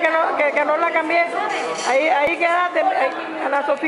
que no, que, que no la cambié. Ahí, ahí queda ahí, Ana Sofía.